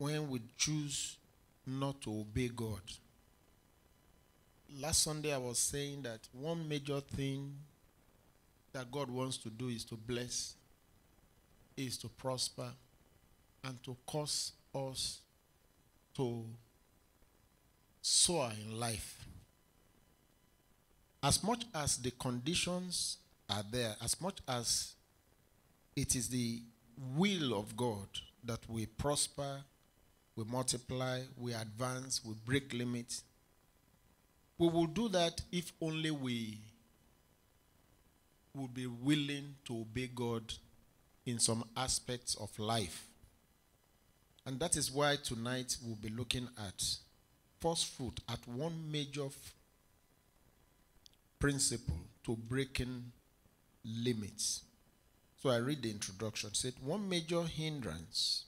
when we choose not to obey God. Last Sunday, I was saying that one major thing that God wants to do is to bless, is to prosper, and to cause us to soar in life. As much as the conditions are there, as much as it is the will of God that we prosper, we multiply, we advance, we break limits. We will do that if only we would be willing to obey God in some aspects of life. And that is why tonight we'll be looking at first fruit, at one major principle to breaking limits. So I read the introduction. It said one major hindrance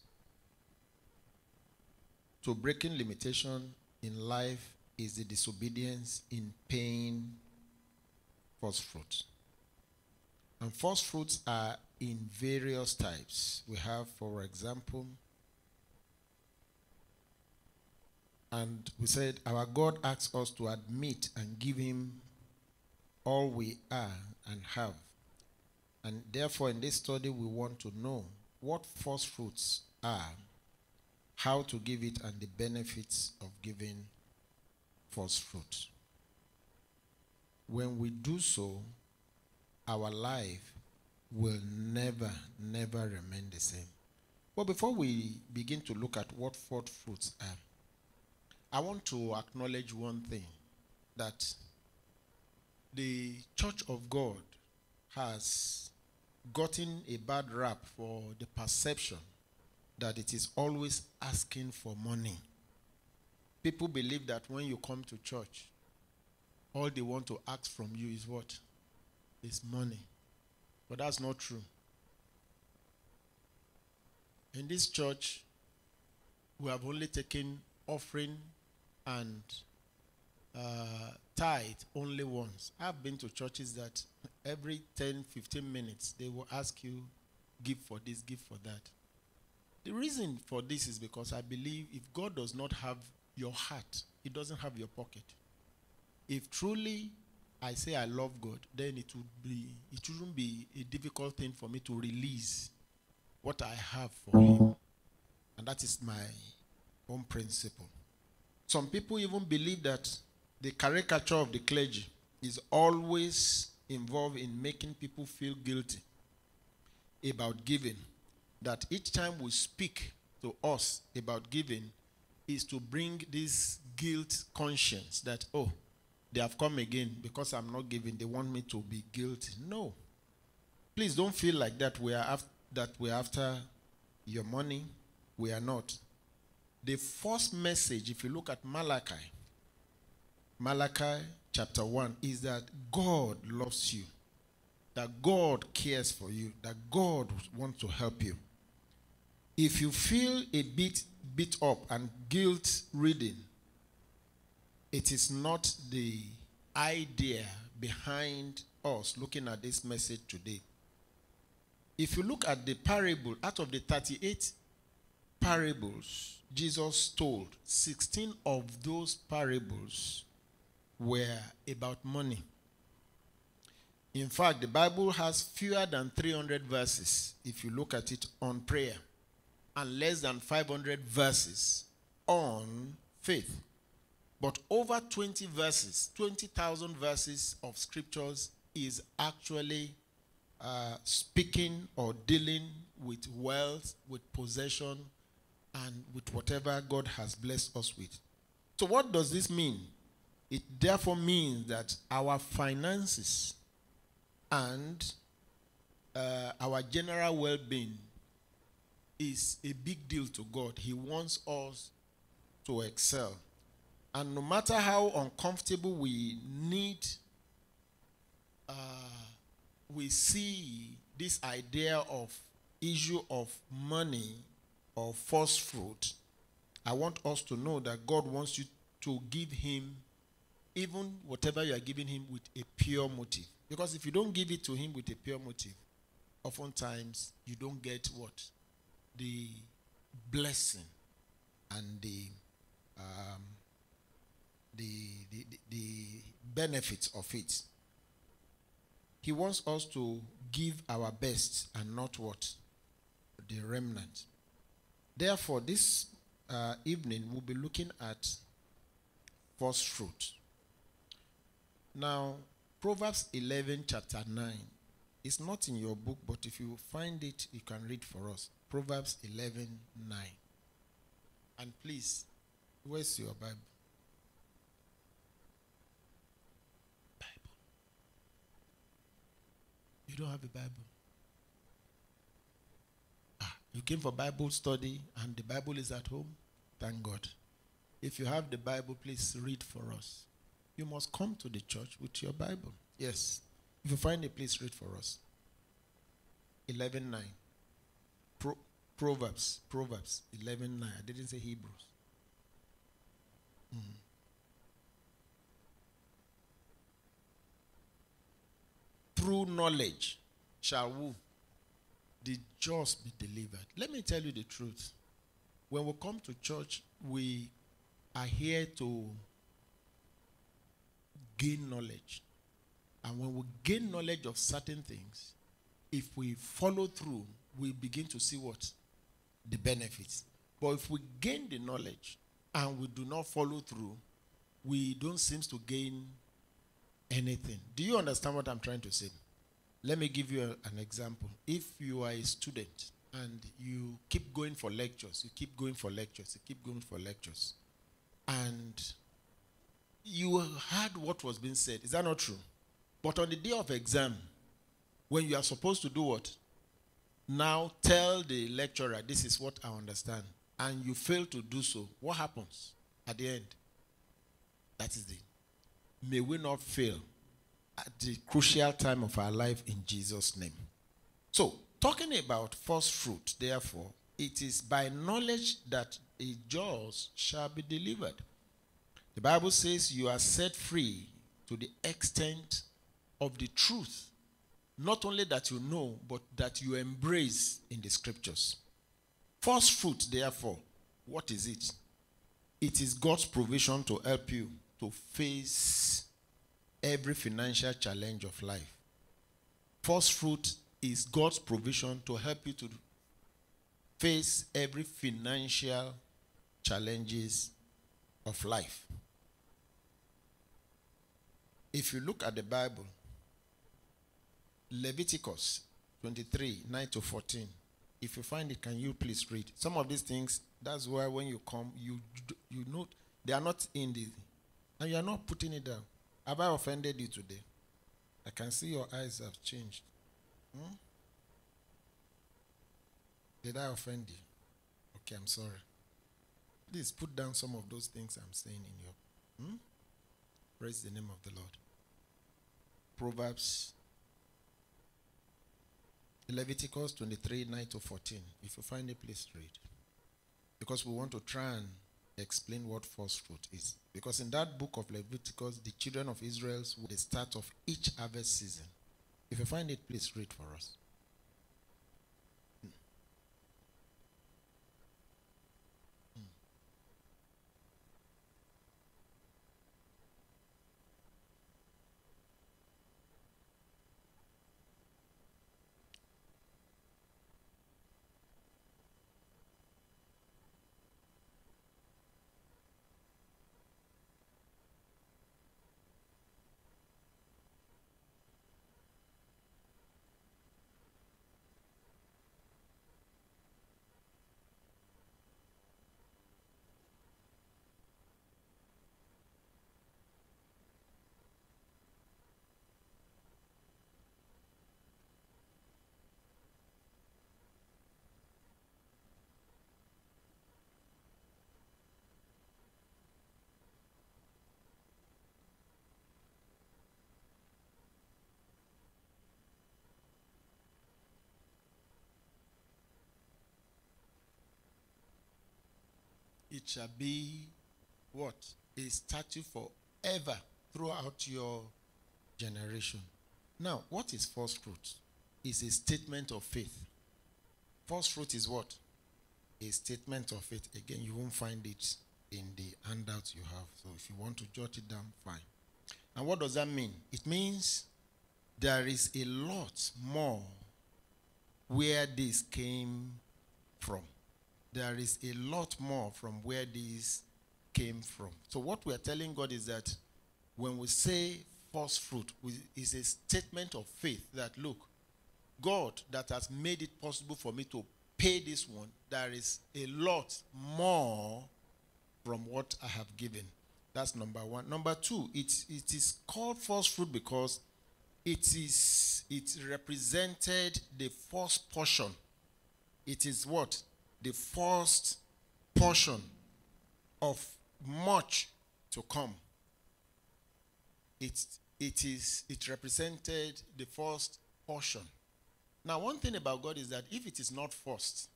to breaking limitation in life is the disobedience in paying first fruits. And first fruits are in various types. We have, for example, and we said our God asks us to admit and give Him all we are and have. And therefore, in this study, we want to know what first fruits are, how to give it, and the benefits of giving first fruit. When we do so, our life will never, never remain the same. But before we begin to look at what first fruits are, I want to acknowledge one thing that the Church of God has gotten a bad rap for the perception that it is always asking for money. People believe that when you come to church, all they want to ask from you is what? Is money. But that's not true. In this church, we have only taken offering and uh, tithe only once. I've been to churches that every 10, 15 minutes they will ask you, give for this, give for that. The reason for this is because I believe if God does not have your heart, He doesn't have your pocket. If truly I say I love God, then it would be it shouldn't be a difficult thing for me to release what I have for Him. And that is my own principle. Some people even believe that the caricature of the clergy is always involved in making people feel guilty about giving. That each time we speak to us about giving is to bring this guilt conscience that, oh, they have come again because I'm not giving. They want me to be guilty. No. Please don't feel like that we are after, that we're after your money. We are not. The first message, if you look at Malachi, Malachi chapter 1, is that God loves you, that God cares for you, that God wants to help you. If you feel a bit beat up and guilt ridden, it is not the idea behind us looking at this message today. If you look at the parable, out of the 38 parables Jesus told, 16 of those parables were about money. In fact, the Bible has fewer than 300 verses, if you look at it on prayer, and less than 500 verses on faith. But over 20 verses, 20,000 verses of scriptures is actually uh, speaking or dealing with wealth, with possession, and with whatever God has blessed us with. So, what does this mean? It therefore means that our finances and uh, our general well being is a big deal to God. He wants us to excel. And no matter how uncomfortable we need, uh, we see this idea of issue of money or first fruit, I want us to know that God wants you to give Him even whatever you are giving Him with a pure motive. Because if you don't give it to Him with a pure motive, oftentimes you don't get what? The blessing and the, um, the, the, the, benefits of it. He wants us to give our best and not what? The remnant. Therefore, this uh, evening we'll be looking at first fruit. Now, Proverbs 11, chapter 9. It's not in your book, but if you find it, you can read for us. Proverbs 11, 9. And please, where's your Bible? Bible. You don't have a Bible? Ah, you came for Bible study and the Bible is at home? Thank God. If you have the Bible, please read for us. You must come to the church with your Bible. Yes. If you find a place, read for us. 11 9. Pro- Proverbs. Proverbs 11 9. I didn't say Hebrews. Mm. Through knowledge shall who? The just be delivered. Let me tell you the truth. When we come to church, we are here to gain knowledge. And when we gain knowledge of certain things, if we follow through, we begin to see what? The benefits. But if we gain the knowledge and we do not follow through, we don't seem to gain anything. Do you understand what I'm trying to say? Let me give you a, an example. If you are a student and you keep going for lectures, you keep going for lectures, you keep going for lectures, and you heard what was being said. Is that not true? But on the day of exam, when you are supposed to do what? Now tell the lecturer, this is what I understand, and you fail to do so, what happens at the end? That is the. May we not fail at the crucial time of our life in Jesus' name. So, talking about first fruit, therefore, it is by knowledge that a just shall be delivered. The Bible says you are set free to the extent of the truth. Not only that you know, but that you embrace in the scriptures. First fruit, therefore, what is it? It is God's provision to help you to face every financial challenge of life. First fruit is God's provision to help you to face every financial challenges of life. If you look at the Bible, Leviticus 23 9 to 14. If you find it, can you please read? Some of these things, that's why when you come, you you know they are not in the and you are not putting it down. Have I offended you today? I can see your eyes have changed. Hmm? Did I offend you? Okay, I'm sorry. Please put down some of those things I'm saying in your. Hmm? Praise the name of the Lord. Proverbs Leviticus 23 9 to 14. If you find a place, read. Because we want to try and explain what first fruit is. Because in that book of Leviticus, the children of Israel were the start of each harvest season. If you find it, please read for us. It shall be what? A statue forever throughout your generation. Now, what is first fruit? It's a statement of faith. First fruit is what? a statement of it. Again, you won't find it in the handout you have. So if you want to jot it down, fine. And what does that mean? It means there is a lot more where this came from. There is a lot more from where these came from. So what we are telling God is that when we say first fruit, is a statement of faith that look, God that has made it possible for me to pay this one, there is a lot more from what I have given. That's number one. Number two, it, it is called first fruit because it is it represented the first portion. It is what? The first portion of much to come. It, it is it represented the first portion. Now, one thing about God is that if it is not first,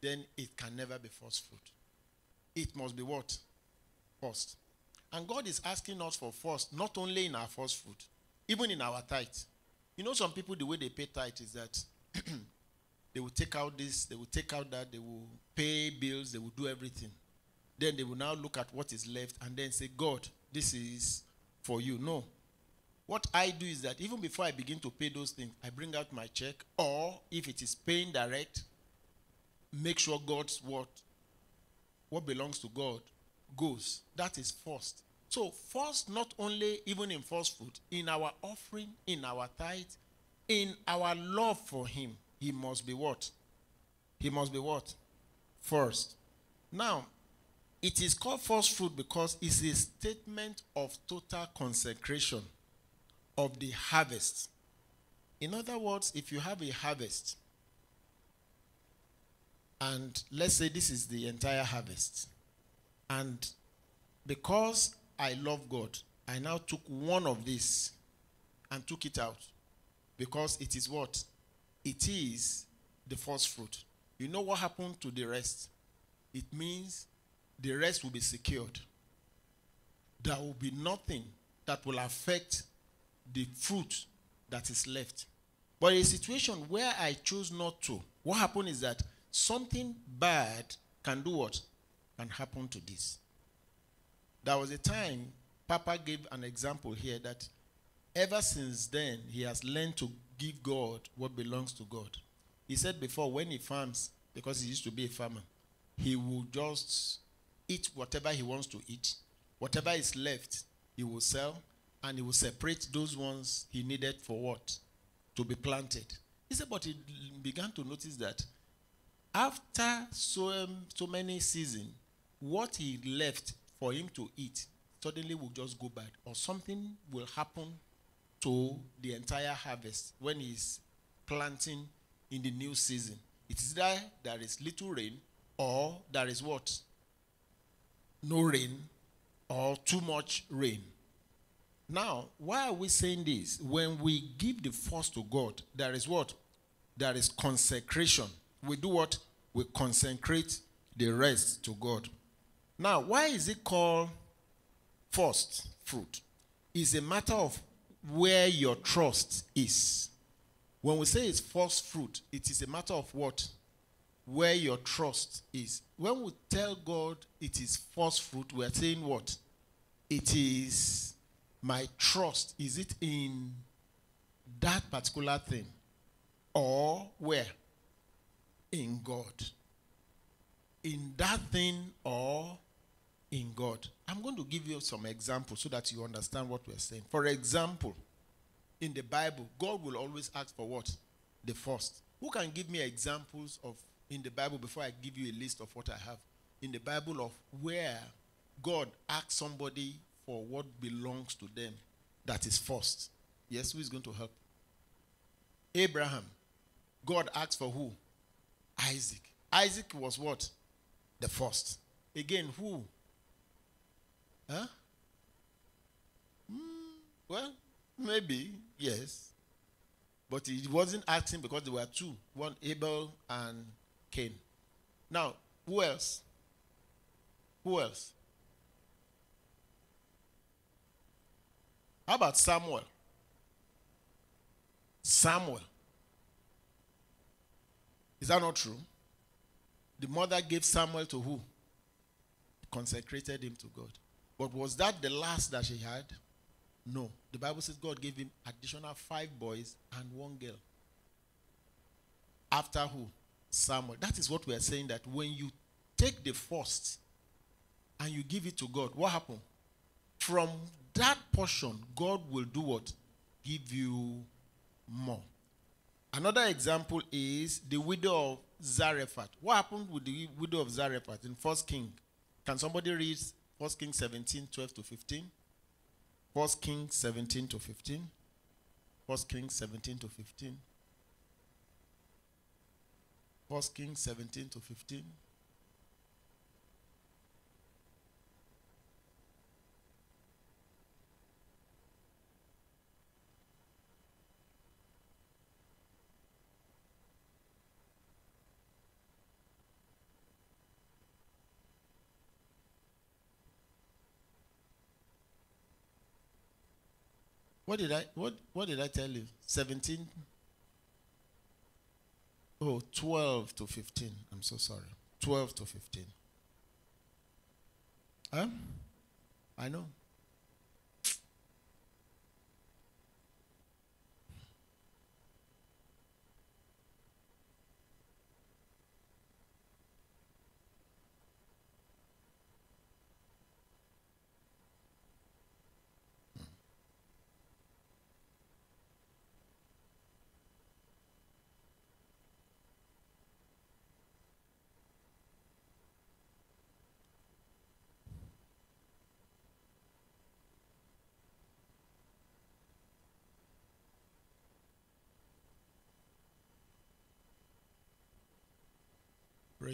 then it can never be first fruit. It must be what? First. And God is asking us for first, not only in our first fruit, even in our tithe. You know, some people, the way they pay tithe is that they will take out this, they will take out that, they will pay bills, they will do everything. Then they will now look at what is left and then say, God, this is for you. No. What I do is that even before I begin to pay those things, I bring out my check, or if it is paying direct, make sure God's what what belongs to God goes. That is first. So first, not only even in first food, in our offering, in our tithe, in our love for Him, He must be what? He must be what? First. Now, it is called first fruit because it's a statement of total consecration of the harvest. In other words, if you have a harvest, and let's say this is the entire harvest, and because I love God, I now took one of these and took it out because it is what? It is the first fruit. You know what happened to the rest? It means the rest will be secured. There will be nothing that will affect the fruit that is left. But a situation where I choose not to, what happened is that something bad can do what? Can happen to this. There was a time Papa gave an example here that ever since then he has learned to give God what belongs to God. He said before when he farms, because he used to be a farmer, he will just eat whatever he wants to eat. Whatever is left, he will sell and he will separate those ones he needed for what? To be planted. He said, but he began to notice that after so, um, so many seasons, what he left for him to eat suddenly will just go bad, or something will happen to the entire harvest when he's planting in the new season. It is there there is little rain, or there is what? No rain, or too much rain. Now, why are we saying this? When we give the first to God, there is what? There is consecration. We do what? We consecrate the rest to God. Now, why is it called first fruit? It's a matter of where your trust is. When we say it's first fruit, it is a matter of what? Where your trust is. When we tell God it is first fruit, we are saying what? It is my trust is it in that particular thing or where in god in that thing or in god i'm going to give you some examples so that you understand what we're saying for example in the bible god will always ask for what the first who can give me examples of in the bible before i give you a list of what i have in the bible of where god asked somebody for what belongs to them that is first. Yes, who is going to help? Abraham. God asked for who? Isaac. Isaac was what? The first. Again, who? Huh? Mm, well, maybe, yes. But he wasn't asking because there were two one Abel and Cain. Now, who else? Who else? How about Samuel? Samuel. Is that not true? the mother gave Samuel to who? Consecrated him to God. But was that the last that she had? No. The Bible says God gave him additional five boys and one girl. After who? Samuel. That is what we are saying that when you take the first and you give it to God, what happened? From that portion, God will do what? Give you more. Another example is the widow of Zarephath. What happened with the widow of Zarephath in First King? Can somebody read First King 17, 12 to 15? First King 17 to 15. First King 17 to 15. First King 17 to 15. What did I what what did I tell you? 17 Oh, 12 to 15. I'm so sorry. 12 to 15. Huh? I know.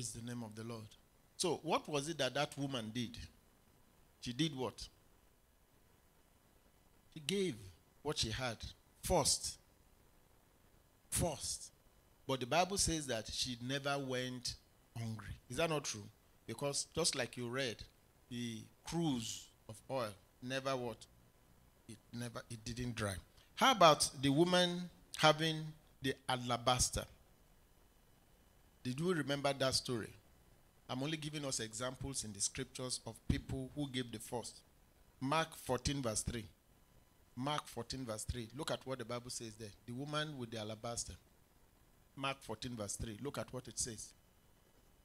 Praise the name of the Lord. So, what was it that that woman did? She did what? She gave what she had first. First. But the Bible says that she never went hungry. Is that not true? Because just like you read, the cruse of oil never what? It never it didn't dry. How about the woman having the alabaster? Did you remember that story? I'm only giving us examples in the scriptures of people who gave the first. Mark 14, verse 3. Mark 14, verse 3. Look at what the Bible says there. The woman with the alabaster. Mark 14, verse 3. Look at what it says.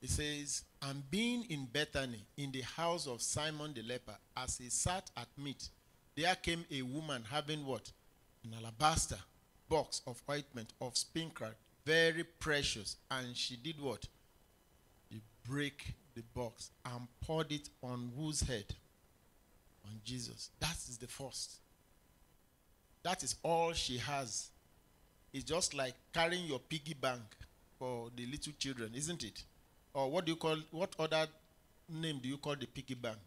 It says, And being in Bethany, in the house of Simon the leper, as he sat at meat, there came a woman having what? An alabaster box of ointment of spikenard very precious. And she did what? She break the box and poured it on whose head? On Jesus. That is the first. That is all she has. It's just like carrying your piggy bank for the little children, isn't it? Or what do you call what other name do you call the piggy bank?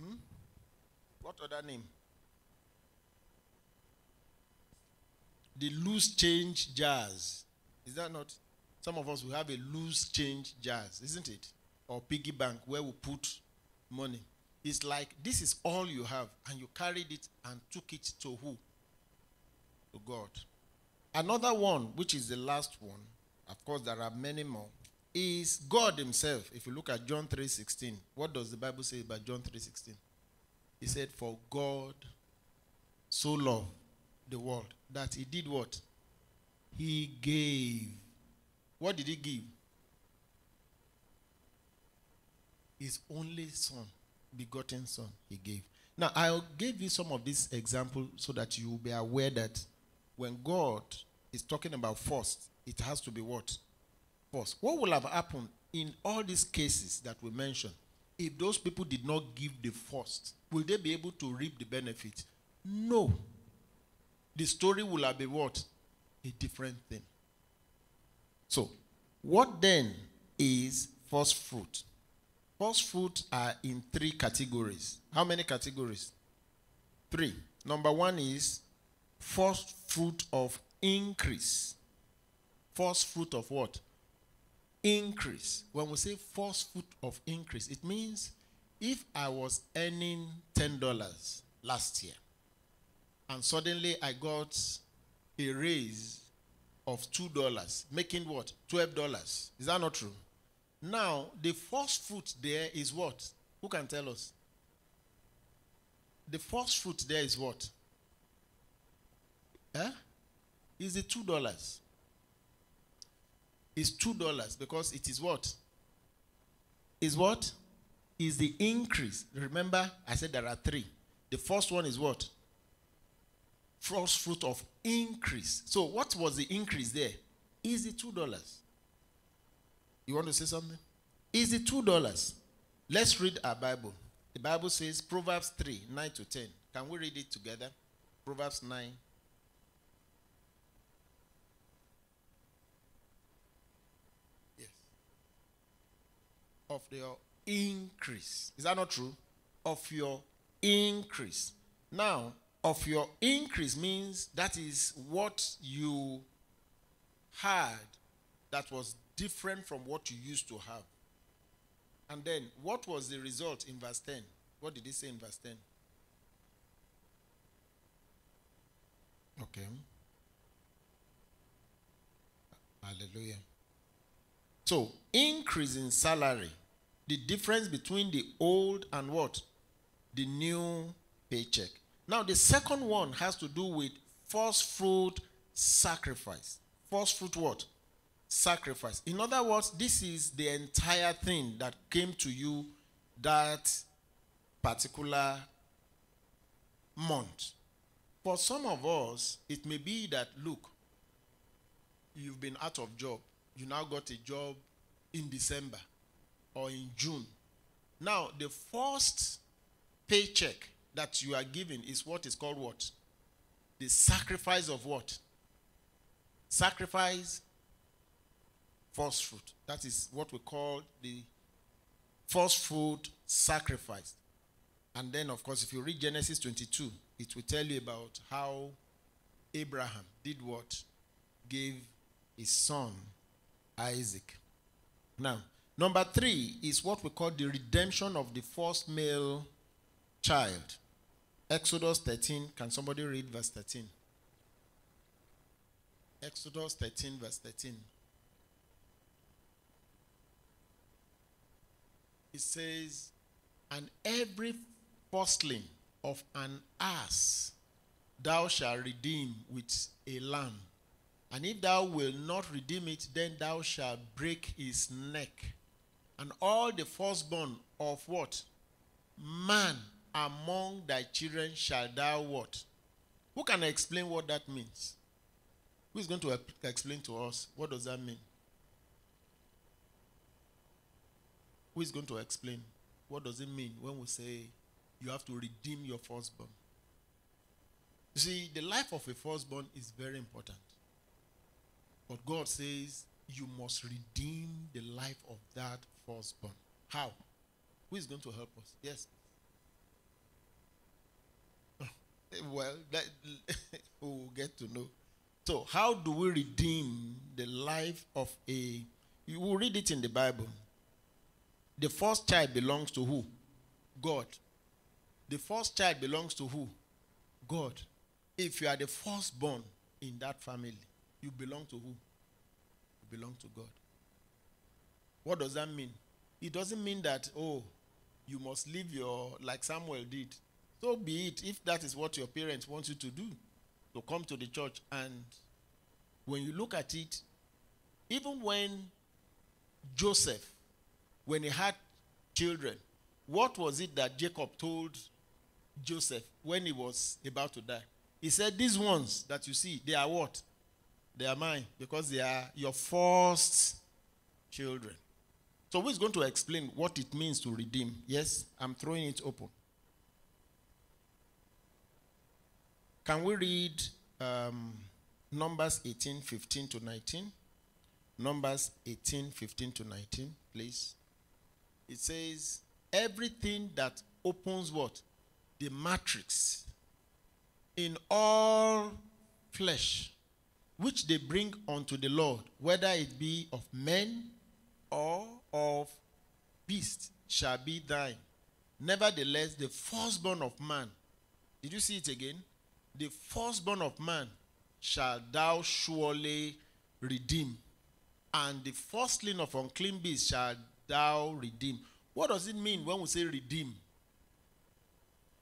Hmm? What other name? The loose change jars. Is that not? Some of us will have a loose change jars, isn't it? Or piggy bank where we put money. It's like this is all you have, and you carried it and took it to who? To God. Another one, which is the last one, of course, there are many more, is God Himself. If you look at John 3:16, what does the Bible say about John 3:16? He said, For God so loved the world that he did what? He gave. What did he give? His only son, begotten son, he gave. Now, I'll give you some of these examples so that you will be aware that when God is talking about first, it has to be what? First. What will have happened in all these cases that we mentioned if those people did not give the first? Will they be able to reap the benefit? No the story will have been what? A different thing. So, what then is first fruit? First fruit are in three categories. How many categories? Three. Number one is first fruit of increase. First fruit of what? Increase. When we say first fruit of increase, it means if I was earning $10 last year, and suddenly I got a raise of $2, making what? $12. Is that not true? Now, the first fruit there is what? Who can tell us? The first fruit there is what? Huh? Is it $2? Is $2 because it is what? Is what? Is the increase. Remember, I said there are three. The first one is what? First fruit of increase. So, what was the increase there? Is it $2? You want to say something? Is it $2? Let's read our Bible. The Bible says Proverbs 3 9 to 10. Can we read it together? Proverbs 9. Yes. Of your increase. Is that not true? Of your increase. Now, of your increase means that is what you had that was different from what you used to have. And then, what was the result in verse 10? What did he say in verse 10? Okay. Hallelujah. So, increase in salary. The difference between the old and what? The new paycheck. Now, the second one has to do with first fruit sacrifice. First fruit what? Sacrifice. In other words, this is the entire thing that came to you that particular month. For some of us, it may be that, look, you've been out of job. You now got a job in December or in June. Now, the first paycheck that you are given is what is called what? The sacrifice of what? Sacrifice first fruit. That is what we call the first fruit sacrifice. And then, of course, if you read Genesis 22, it will tell you about how Abraham did what? Gave his son Isaac. Now, number three is what we call the redemption of the first male child. Exodus 13. Can somebody read verse 13? Exodus 13, verse 13. It says, And every firstling of an ass thou shalt redeem with a lamb. And if thou wilt not redeem it, then thou shalt break his neck. And all the firstborn of what? Man among thy children shall thou what? Who can explain what that means? Who is going to explain to us what does that mean? Who is going to explain what does it mean when we say you have to redeem your firstborn? You see, the life of a firstborn is very important. But God says you must redeem the life of that firstborn. How? Who is going to help us? Yes. Well, that we'll get to know. So, how do we redeem the life of a? You will read it in the Bible. The first child belongs to who? God. The first child belongs to who? God. If you are the firstborn in that family, you belong to who? You belong to God. What does that mean? It doesn't mean that, oh, you must live your, like Samuel did. So be it, if that is what your parents want you to do, to come to the church. And when you look at it, even when Joseph, when he had children, what was it that Jacob told Joseph when he was about to die? He said, These ones that you see, they are what? They are mine because they are your first children. So, who is going to explain what it means to redeem? Yes, I'm throwing it open. Can we read um, Numbers 18 15 to 19? Numbers 18 15 to 19, please. It says, Everything that opens what? The matrix in all flesh, which they bring unto the Lord, whether it be of men or of beasts, shall be thine. Nevertheless, the firstborn of man, did you see it again? The firstborn of man shall thou surely redeem. And the firstling of unclean beasts shall thou redeem. What does it mean when we say redeem?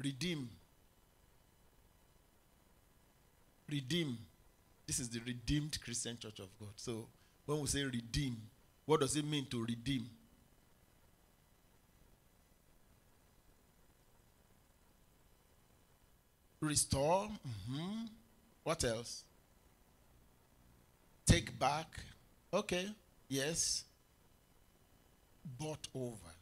Redeem. Redeem. This is the redeemed Christian Church of God. So when we say redeem, what does it mean to redeem? Restore. mhm. What else? Take back. Okay. Yes. Bought over.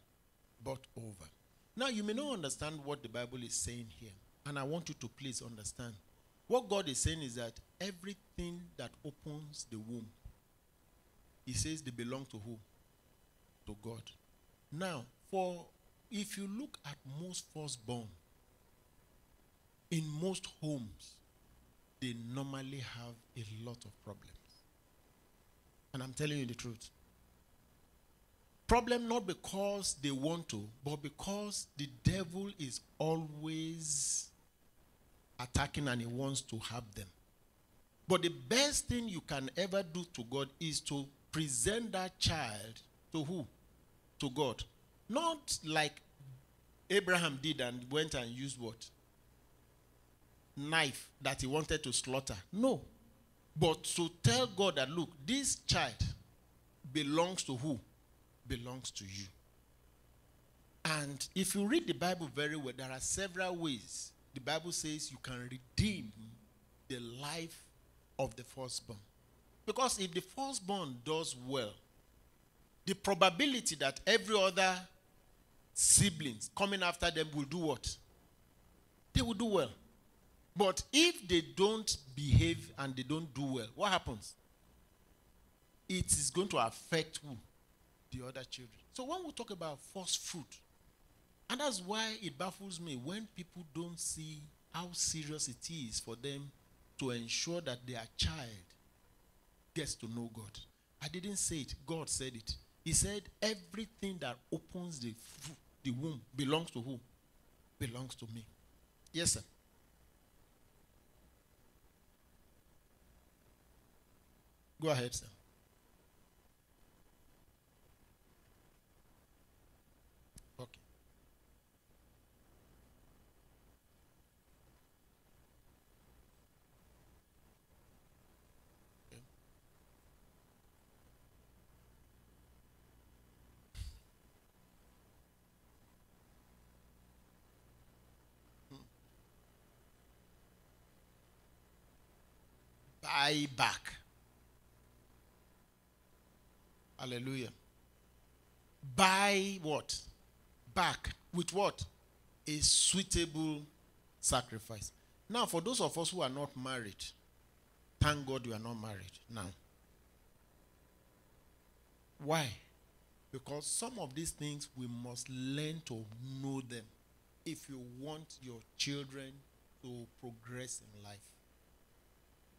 Bought over. Now, you may not understand what the Bible is saying here. And I want you to please understand. What God is saying is that everything that opens the womb, He says they belong to who? To God. Now, for if you look at most firstborn, in most homes, they normally have a lot of problems. And I'm telling you the truth. Problem not because they want to, but because the devil is always attacking and he wants to have them. But the best thing you can ever do to God is to present that child to who? To God. Not like Abraham did and went and used what? Knife that he wanted to slaughter. No. But to tell God that, look, this child belongs to who? Belongs to you. And if you read the Bible very well, there are several ways the Bible says you can redeem the life of the firstborn. Because if the firstborn does well, the probability that every other siblings coming after them will do what? They will do well. But if they don't behave and they don't do well, what happens? It is going to affect who? The other children. So when we talk about first fruit, and that's why it baffles me when people don't see how serious it is for them to ensure that their child gets to know God. I didn't say it, God said it. He said, Everything that opens the, the womb belongs to who? Belongs to me. Yes, sir. Go ahead, sir. Okay. Okay. Hmm. Buy back. Hallelujah. Buy what? Back. With what? A suitable sacrifice. Now, for those of us who are not married, thank God you are not married now. Why? Because some of these things we must learn to know them if you want your children to progress in life.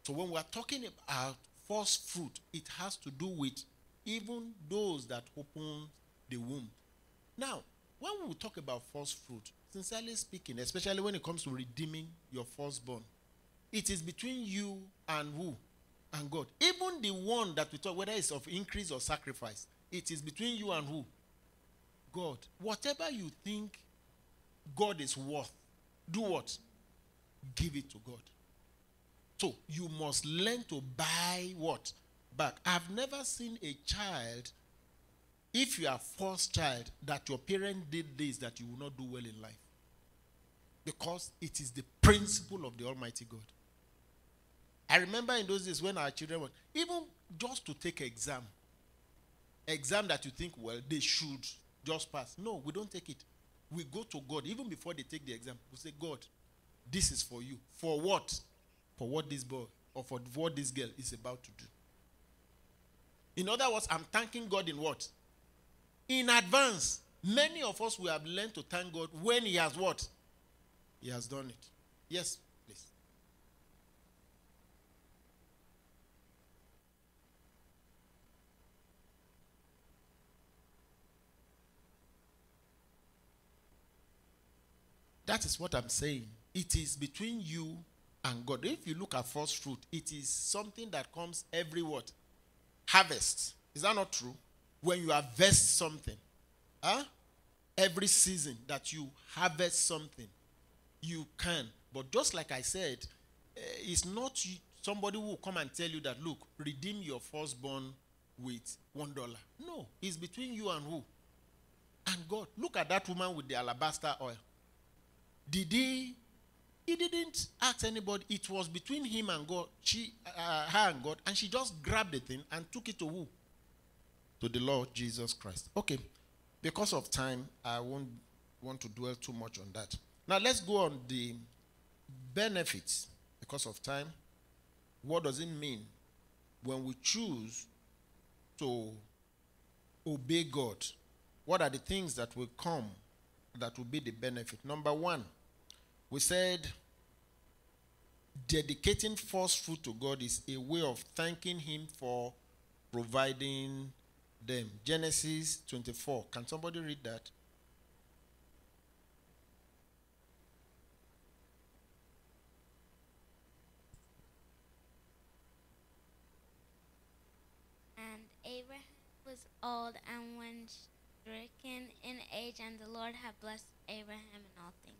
So when we are talking about first fruit, it has to do with even those that open the womb. Now, when we talk about first fruit, sincerely speaking, especially when it comes to redeeming your firstborn, it is between you and who? And God. Even the one that we talk, whether it's of increase or sacrifice, it is between you and who? God. Whatever you think God is worth, do what? Give it to God. So you must learn to buy what? Back. I've never seen a child, if you are first child, that your parent did this, that you will not do well in life. Because it is the principle of the Almighty God. I remember in those days when our children were, even just to take exam, exam that you think, well, they should just pass. No, we don't take it. We go to God, even before they take the exam. We say, God, this is for you. For what? For what this boy or for what this girl is about to do. In other words, I'm thanking God in what? In advance. Many of us will have learned to thank God when He has what? He has done it. Yes, please. That is what I'm saying. It is between you and God. If you look at first fruit, it is something that comes every what? Harvest. Is that not true? When you harvest something, huh? Every season that you harvest something, you can. But just like I said, uh, it's not somebody who will come and tell you that, look, redeem your firstborn with one dollar. No, it's between you and who? And God. Look at that woman with the alabaster oil. Did he? He didn't ask anybody. It was between him and God. She, uh, her and God, and she just grabbed the thing and took it to who? To the Lord Jesus Christ. Okay. Because of time, I won't want to dwell too much on that. Now let's go on the benefits. Because of time, what does it mean when we choose to obey God? What are the things that will come that will be the benefit? Number one, we said dedicating first fruit to God is a way of thanking Him for providing them. Genesis 24. Can somebody read that? And Abraham was old and when stricken in age, and the Lord had blessed Abraham in all things.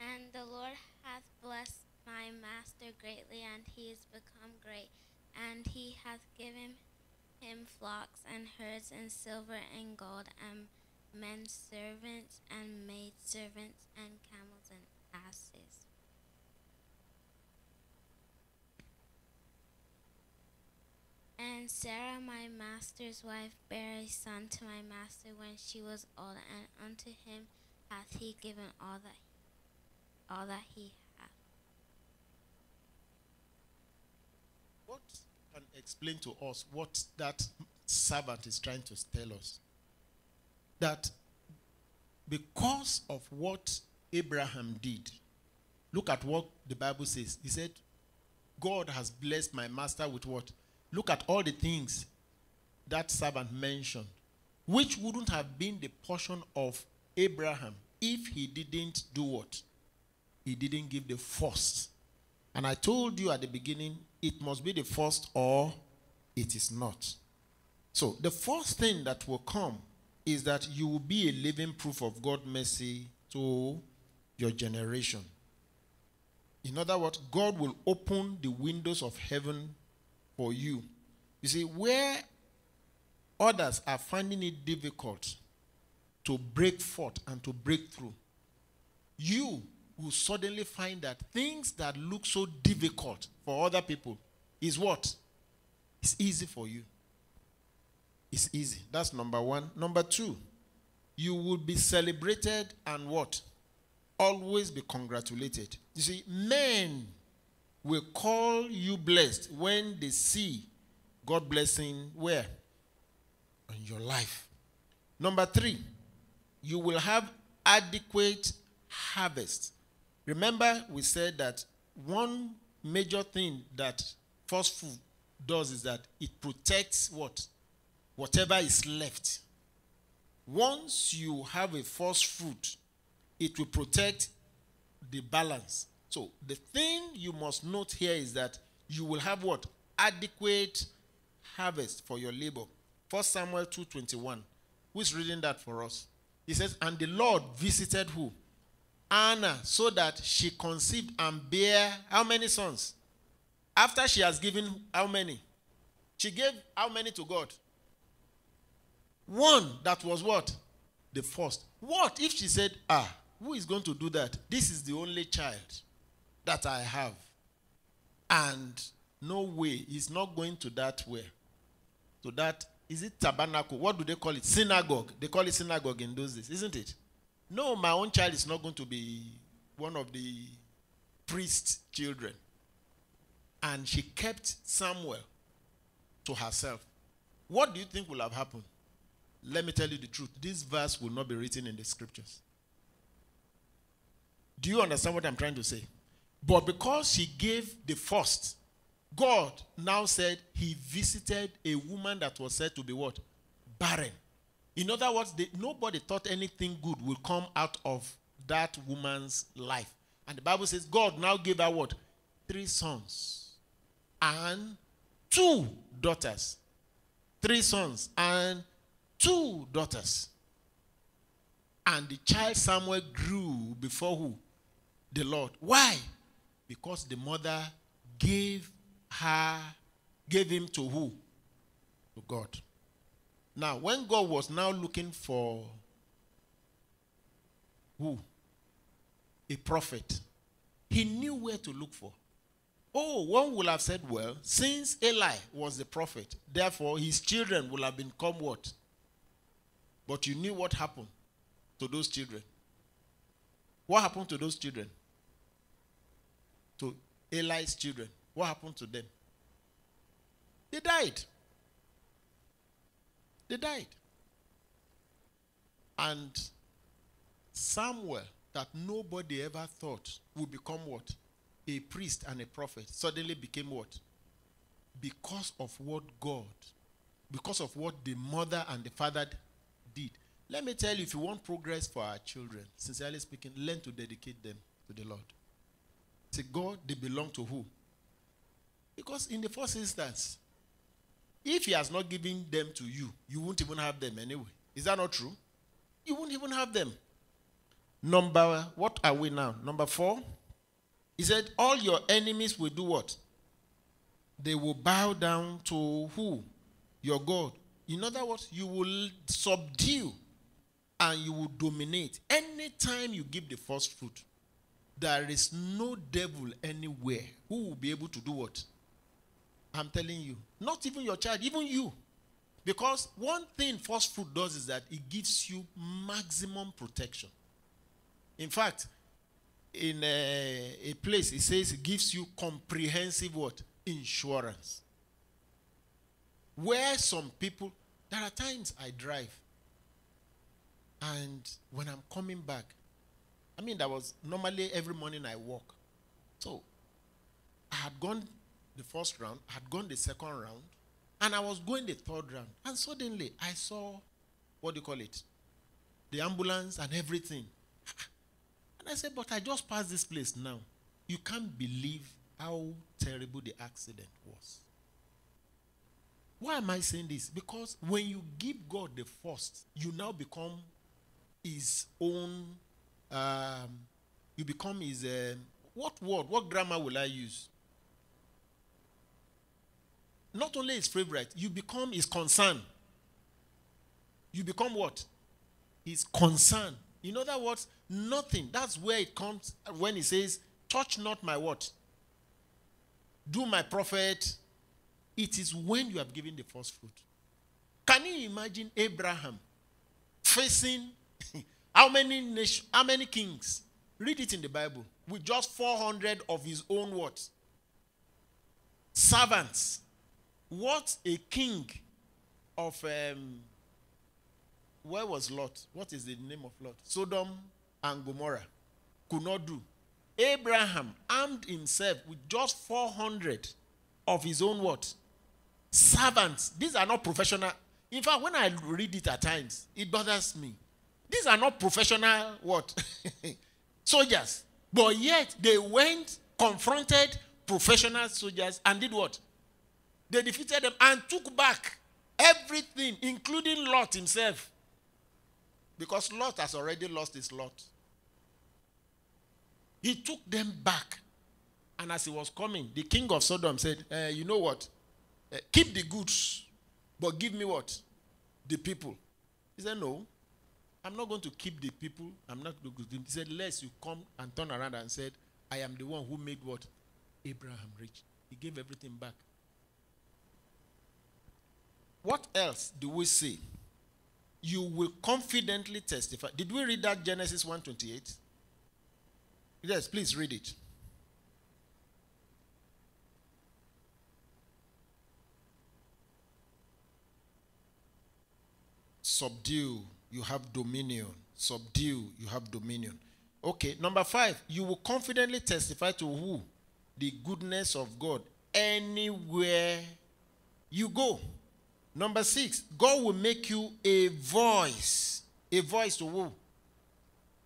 And the Lord hath blessed my master greatly, and he is become great. And he hath given him flocks and herds, and silver and gold, and men servants, and maid servants, and camels and asses. And Sarah, my master's wife, bare a son to my master when she was old, and unto him hath he given all that all that he hath. What can explain to us what that servant is trying to tell us? That because of what Abraham did, look at what the Bible says. He said, God has blessed my master with what? Look at all the things that servant mentioned, which wouldn't have been the portion of Abraham if he didn't do what? He didn't give the first. And I told you at the beginning, it must be the first or it is not. So the first thing that will come is that you will be a living proof of God's mercy to your generation. In other words, God will open the windows of heaven for you. You see, where others are finding it difficult to break forth and to break through, you will suddenly find that things that look so difficult for other people is what? It's easy for you. It's easy. That's number one. Number two, you will be celebrated and what? Always be congratulated. You see, men will call you blessed when they see God blessing where? In your life. Number three, you will have adequate harvest. Remember, we said that one major thing that first food does is that it protects what? Whatever is left. Once you have a first fruit, it will protect the balance. So the thing you must note here is that you will have what? Adequate harvest for your labor. First Samuel 2:21. Who's reading that for us? He says, And the Lord visited who? Hannah, so that she conceived and bare how many sons? After she has given how many? She gave how many to God? One that was what? The first. What if she said, Ah, who is going to do that? This is the only child that I have. And no way, he's not going to that way. To that, is it tabernacle? What do they call it? Synagogue. They call it synagogue in those days, isn't it? No, my own child is not going to be one of the priest's children. And she kept Samuel to herself. What do you think will have happened? let me tell you the truth. This verse will not be written in the scriptures. Do you understand what I'm trying to say? But because she gave the first, God now said he visited a woman that was said to be what? Barren. In other words, they, nobody thought anything good will come out of that woman's life. And the Bible says God now gave her what? Three sons and two daughters. Three sons and two daughters. And the child Samuel grew before who? The Lord. Why? Because the mother gave her, gave him to who? To God. Now, when God was now looking for who? A prophet, he knew where to look for. Oh, one would have said, well, since Eli was the prophet, therefore his children will have become what? But you knew what happened to those children. What happened to those children? To Eli's children. What happened to them? They died. They died. And Samuel, that nobody ever thought would become what? A priest and a prophet, suddenly became what? Because of what God, because of what the mother and the father did. Let me tell you, if you want progress for our children, sincerely speaking, learn to dedicate them to the Lord. Say, God, they belong to who? Because in the first instance, if he has not given them to you, you won't even have them anyway. Is that not true? You won't even have them. Number, what are we now? Number four. He said, All your enemies will do what? They will bow down to who? Your God. In other words, you will subdue and you will dominate. Anytime you give the first fruit, there is no devil anywhere who will be able to do what? I'm telling you. Not even your child, even you. Because one thing first fruit does is that it gives you maximum protection. In fact, in a, a place, it says it gives you comprehensive what? Insurance. Where some people, there are times I drive, and when I'm coming back, I mean, that was normally every morning I walk. So I had gone the first round, I had gone the second round, and I was going the third round. And suddenly I saw, what do you call it? The ambulance and everything. And I said, but I just passed this place now. You can't believe how terrible the accident was. Why am I saying this? Because when you give God the first, you now become his own, um, you become his, uh, what word, what grammar will I use? Not only his favorite, you become his concern. You become what? His concern. In other words, nothing. That's where it comes when he says, touch not my what? Do my prophet. It is when you have given the first fruit. Can you imagine Abraham facing how many nation, how many kings? Read it in the Bible. With just 400 of his own what? Servants. What a king of um, where was Lot? What is the name of Lot? Sodom and Gomorrah could not do. Abraham armed himself with just 400 of his own what? Servants. These are not professional. In fact, when I read it at times, it bothers me. These are not professional what? soldiers. But yet they went, confronted professional soldiers and did what? They defeated them and took back everything, including Lot himself. Because Lot has already lost his lot. He took them back. And as he was coming, the king of Sodom said, uh, You know what? Uh, keep the goods, but give me what? The people. He said, No, I'm not going to keep the people. I'm not going to. He said, Lest you come and turn around and said, I am the one who made what? Abraham rich. He gave everything back. What else do we see? You will confidently testify. Did we read that Genesis 128? Yes, please read it. subdue, you have dominion. Subdue, you have dominion. Okay, number five, you will confidently testify to who? The goodness of God anywhere you go. Number six, God will make you a voice. A voice to who?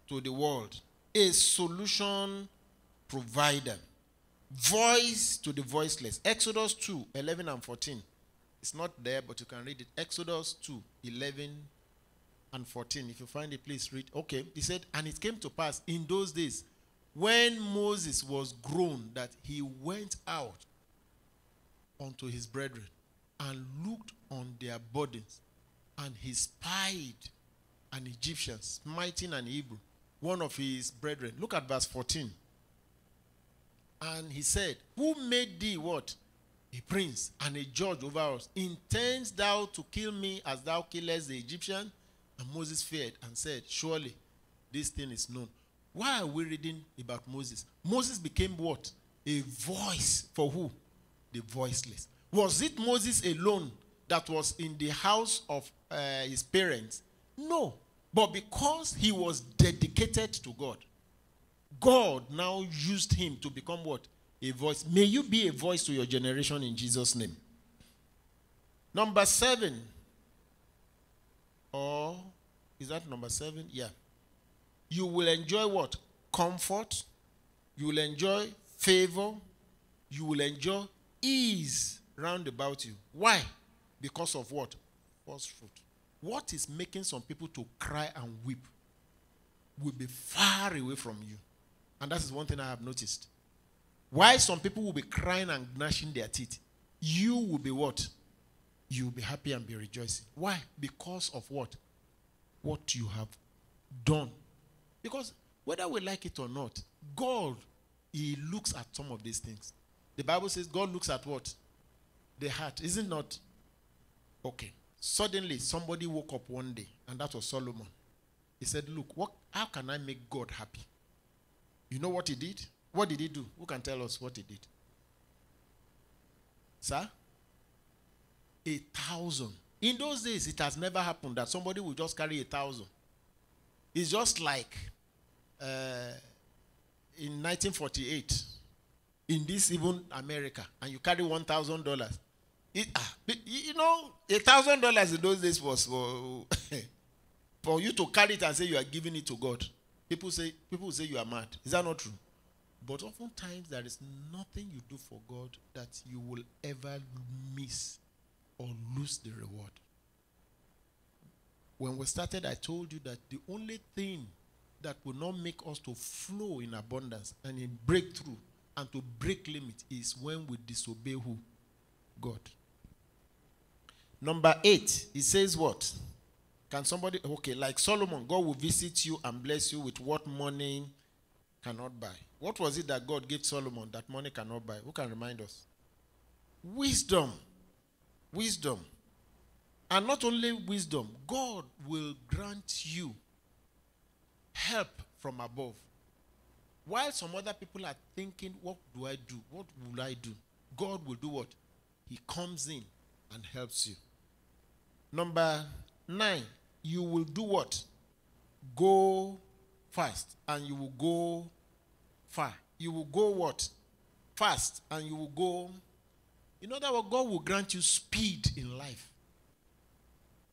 To the world. A solution provider. Voice to the voiceless. Exodus 2 11 and 14. It's not there, but you can read it. Exodus 2 11 and 14. If you find it, please read. Okay. He said, And it came to pass in those days when Moses was grown that he went out unto his brethren and looked on their burdens, and he spied an Egyptian smiting an Hebrew, one of his brethren. Look at verse 14. And he said, Who made thee what? A prince and a judge over us. Intends thou to kill me as thou killest the Egyptian? And Moses feared and said, Surely this thing is known. Why are we reading about Moses? Moses became what? A voice for who? The voiceless. Was it Moses alone that was in the house of uh, his parents? No. But because he was dedicated to God, God now used him to become what? A voice. May you be a voice to your generation in Jesus' name. Number seven. Or is that number seven? Yeah. You will enjoy what? Comfort. You will enjoy favor. You will enjoy ease round about you. Why? Because of what? First fruit. What is making some people to cry and weep will be far away from you. And that is one thing I have noticed. Why some people will be crying and gnashing their teeth, you will be what? You will be happy and be rejoicing. Why? Because of what? What you have done. Because whether we like it or not, God, He looks at some of these things. The Bible says God looks at what? The heart. Isn't not? Okay. Suddenly, somebody woke up one day, and that was Solomon. He said, Look, what, how can I make God happy? You know what he did? What did he do? Who can tell us what he did? Sir? A thousand. In those days, it has never happened that somebody will just carry a thousand. It's just like uh, in 1948, in this even America, and you carry $1,000. Ah, you know, a thousand dollars in those days was for, for you to carry it and say you are giving it to God. People say people say you are mad. Is that not true? But oftentimes there is nothing you do for God that you will ever miss or lose the reward. When we started, I told you that the only thing that will not make us to flow in abundance and in breakthrough and to break limit is when we disobey who? God. Number eight, he says what? Can somebody, okay, like Solomon, God will visit you and bless you with what money cannot buy. What was it that God gave Solomon that money cannot buy? Who can remind us? Wisdom. Wisdom. And not only wisdom, God will grant you help from above. While some other people are thinking, what do I do? What will I do? God will do what? He comes in and helps you. Number nine, you will do what? Go fast and you will go far. You will go what? Fast and you will go. You know that what God will grant you speed in life.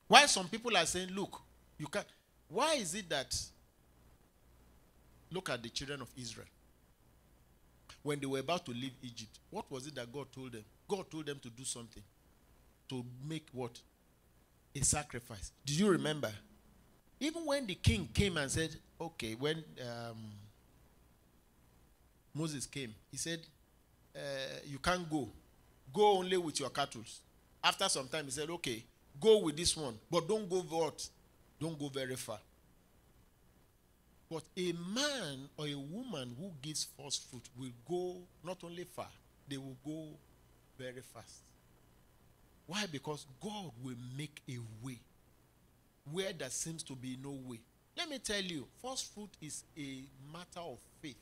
Why some people are saying, look, you can't. Why is it that look at the children of Israel? When they were about to leave Egypt, what was it that God told them? God told them to do something. To make what? A sacrifice. Do you remember? Even when the king came and said, okay, when um, Moses came, he said, uh, you can't go. Go only with your cattle. After some time, he said, okay, go with this one, but don't go what? Don't go very far. But a man or a woman who gives first fruit will go not only far, they will go very fast. Why? Because God will make a way where there seems to be no way. Let me tell you, first fruit is a matter of faith.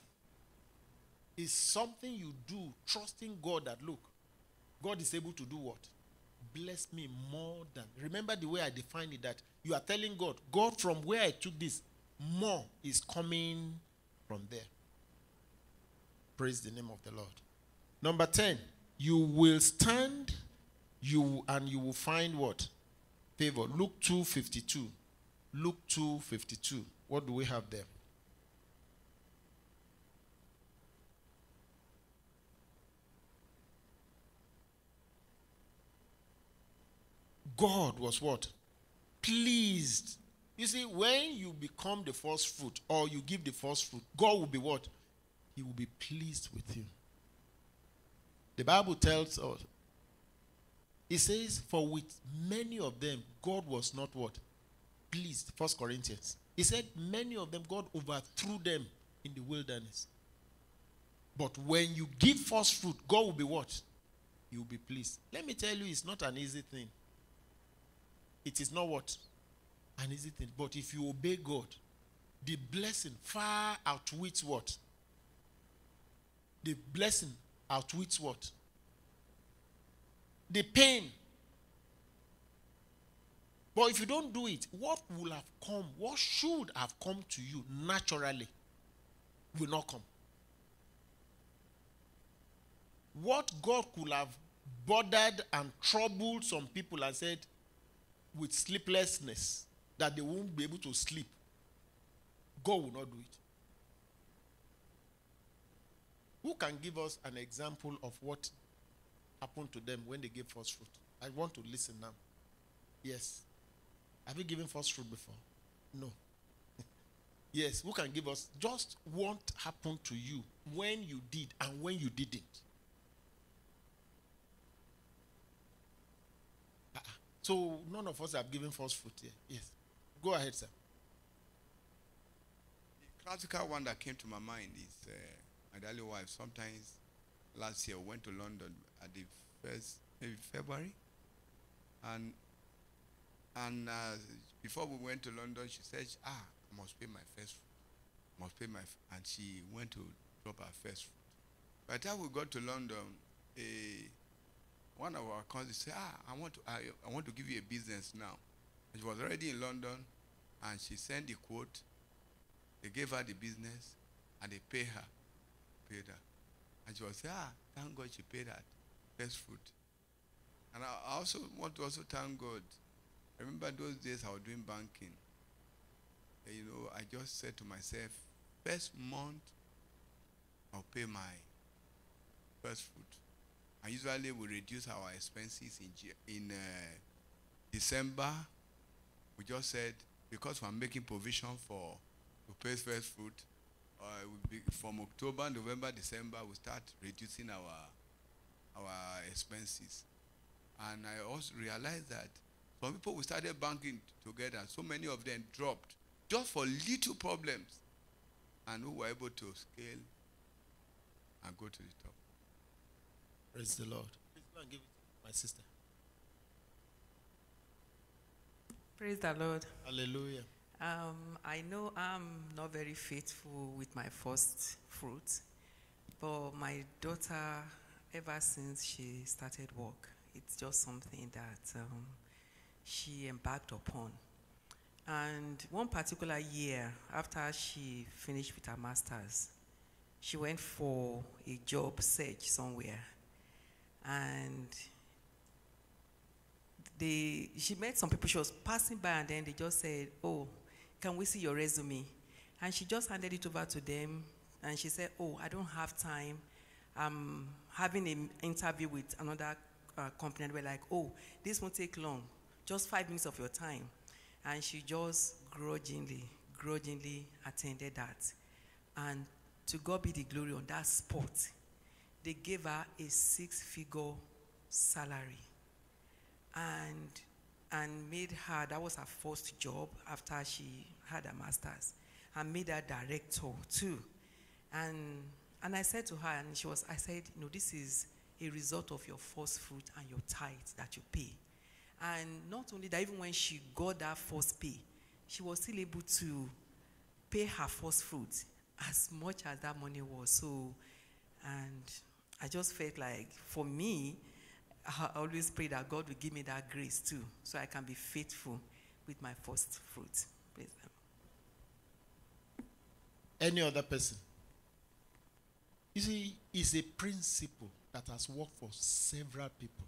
It's something you do trusting God that, look, God is able to do what? bless me more than. Remember the way I defined it that you are telling God, God, from where I took this, more is coming from there. Praise the name of the Lord. Number 10, you will stand you and you will find what? Favor. Luke 2:52. Luke 2:52. What do we have there? God was what? Pleased. You see, when you become the first fruit or you give the first fruit, God will be what? He will be pleased with you. The Bible tells us, it says, For with many of them, God was not what? Pleased. First Corinthians. He said, Many of them, God overthrew them in the wilderness. But when you give first fruit, God will be what? You'll be pleased. Let me tell you, it's not an easy thing. It is not what? An easy thing. But if you obey God, the blessing far outweighs what? The blessing outweighs what? The pain. But if you don't do it, what will have come, what should have come to you naturally, will not come. What God could have bothered and troubled some people and said, with sleeplessness, that they won't be able to sleep, God will not do it. Who can give us an example of what happened to them when they gave false fruit? I want to listen now. Yes. Have you given false fruit before? No. yes. Who can give us just what happened to you when you did and when you didn't? Uh-uh. So none of us have given false fruit here. Yes. Go ahead, sir. The classical one that came to my mind is uh, my darling wife. Sometimes last year went to London at the first maybe February, and and uh, before we went to London, she said, "Ah, I must pay my first fruit. Must pay my." And she went to drop her first fruit. By the time we got to London, a one of our cousins said, "Ah, I want to I, I want to give you a business now." And she was already in London, and she sent the quote. They gave her the business, and they pay her, paid her, and she was say, "Ah, thank God she paid that first fruit." And I also want to also thank God. Remember those days I was doing banking. And, you know, I just said to myself, first month, I'll pay my first fruit. And usually we reduce our expenses in, in uh, December. We just said, because we're making provision for to pay first fruit, uh, we be, from October, November, December, we start reducing our, our expenses. And I also realized that some people we started banking together, so many of them dropped just for little problems and we were able to scale and go to the top. Praise the Lord. Please go and give it to my sister. Praise the Lord. Hallelujah. Um, I know I'm not very faithful with my first fruit, but my daughter, ever since she started work, it's just something that um, she embarked upon. And one particular year, after she finished with her master's, she went for a job search somewhere. And they, she met some people, she was passing by, and then they just said, Oh, can we see your resume? And she just handed it over to them, and she said, Oh, I don't have time. I'm having an interview with another uh, company. And we're like, Oh, this won't take long, just five minutes of your time. And she just grudgingly, grudgingly attended that. And to God be the glory on that spot, they gave her a six figure salary and and made her that was her first job after she had her masters and made her director too. And and i said to her and she was i said you know this is a result of your first fruit and your tithe that you pay. And not only that even when she got that first pay she was still able to pay her first fruit as much as that money was. So and i just felt like for me I always pray that God will give me that grace too, so I can be faithful with my first fruit. Praise the Any other person? You see, it's a principle that has worked for several people.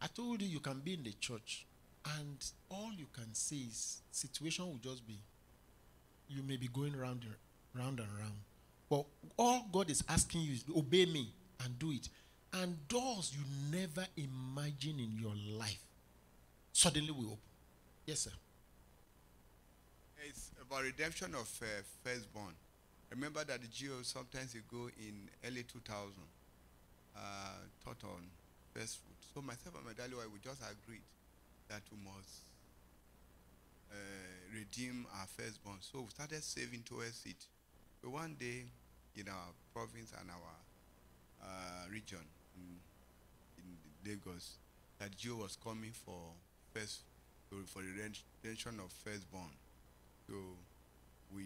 I told you you can be in the church and all you can say is situation will just be you may be going round and round and round. But all God is asking you is obey me and do it. And doors you never imagine in your life suddenly will open. Yes, sir. It's about redemption of uh, firstborn. Remember that the GO sometimes ago in early 2000 uh, taught on first fruit. So myself and my daddy wife, we just agreed that we must uh, redeem our firstborn. So we started saving towards it. But one day in our province and our uh, region Lagos, that GO was coming for first for the redemption of firstborn. So we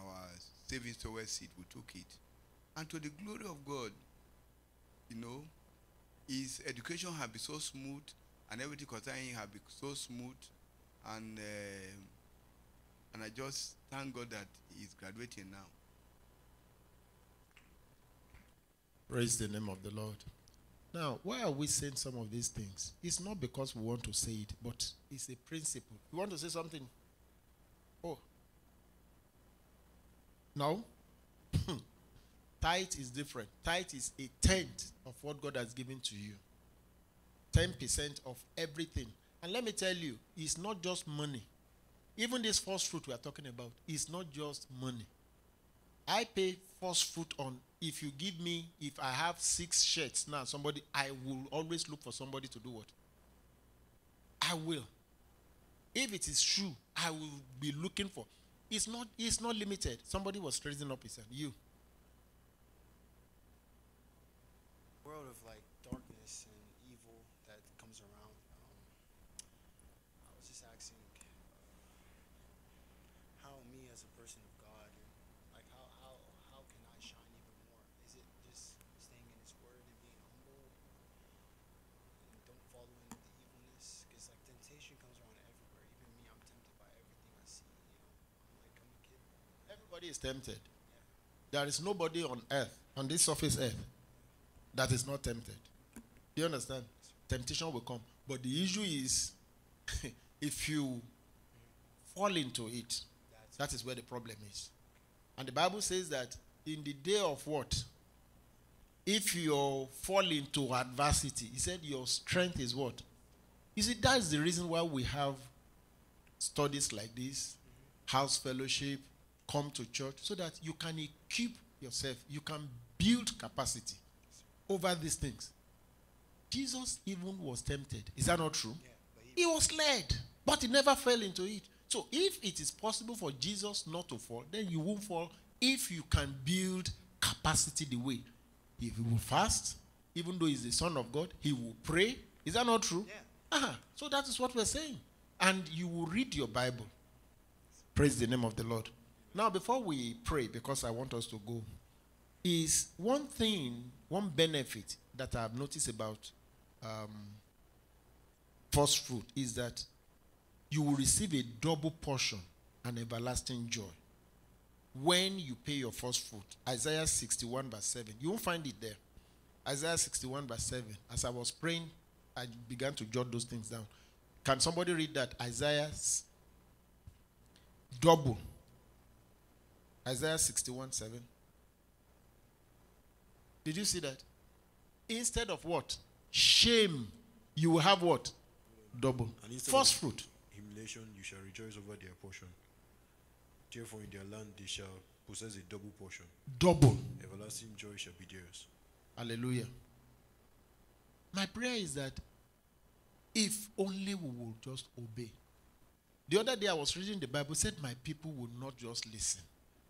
our savings towards seat, we took it. And to the glory of God, you know, his education had been so smooth and everything concerning him had been so smooth and uh, and I just thank God that he's graduating now. Praise the name of the Lord. Now, why are we saying some of these things? It's not because we want to say it, but it's a principle. You want to say something? Oh. No? Hmm. Tithe is different. Tithe is a tenth of what God has given to you. 10% of everything. And let me tell you, it's not just money. Even this first fruit we are talking about is not just money. I pay first foot on if you give me if I have six shirts now, somebody I will always look for somebody to do what? I will. If it is true, I will be looking for. It's not it's not limited. Somebody was raising up his hand. You. world of like darkness and evil that comes around. Um, I was just asking uh, how me as a person of God, and like how how how can I shine even more? Is it just staying in His Word and being humble, and don't follow into the evilness? Because like temptation comes around everywhere. Even me, I'm tempted by everything I see. You know, I'm like I'm a kid. Is tempted. There is nobody on earth, on this surface earth, that is not tempted. Do you understand? Temptation will come. But the issue is if you fall into it, that is where the problem is. And the Bible says that in the day of what? If you fall into adversity, he said your strength is what? You see, that's the reason why we have studies like this, house fellowship, come to church, so that you can equip yourself, you can build capacity over these things. Jesus even was tempted. Is that not true? Yeah, he, He was led, but he never fell into it. So if it is possible for Jesus not to fall, then you won't fall if you can build capacity the way. If he will fast, even though he's the Son of God, he will pray. Is that not true? Yeah. Uh-huh. So that is what we're saying. And you will read your Bible. Praise the name of the Lord. Now, before we pray, because I want us to go, is one thing, one benefit that I've noticed about um, first fruit is that you will receive a double portion and everlasting joy when you pay your first fruit. Isaiah 61, verse 7. You won't find it there. Isaiah 61, verse 7. As I was praying, I began to jot those things down. Can somebody read that? Isaiah s- double. Isaiah 61, 7. Did you see that? Instead of what? Shame, you will have what? Double. First fruit. Humiliation, you shall rejoice over their portion. Therefore, in their land they shall possess a double portion. Double. Everlasting joy shall be theirs. Hallelujah. My prayer is that if only we will just obey. The other day I was reading the Bible, said, My people will not just listen,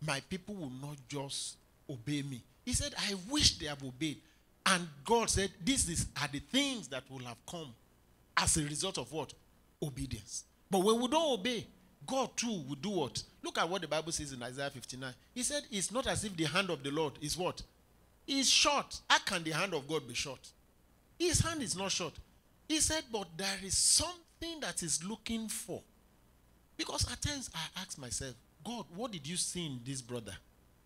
my people will not just obey me. He said, I wish they have obeyed. And God said, These is, are the things that will have come as a result of what? Obedience. But when we don't obey, God too will do what? Look at what the Bible says in Isaiah 59. He said, It's not as if the hand of the Lord is what? Is short. How can the hand of God be short? His hand is not short. He said, but there is something that is looking for. Because at times I ask myself, God, what did you see in this brother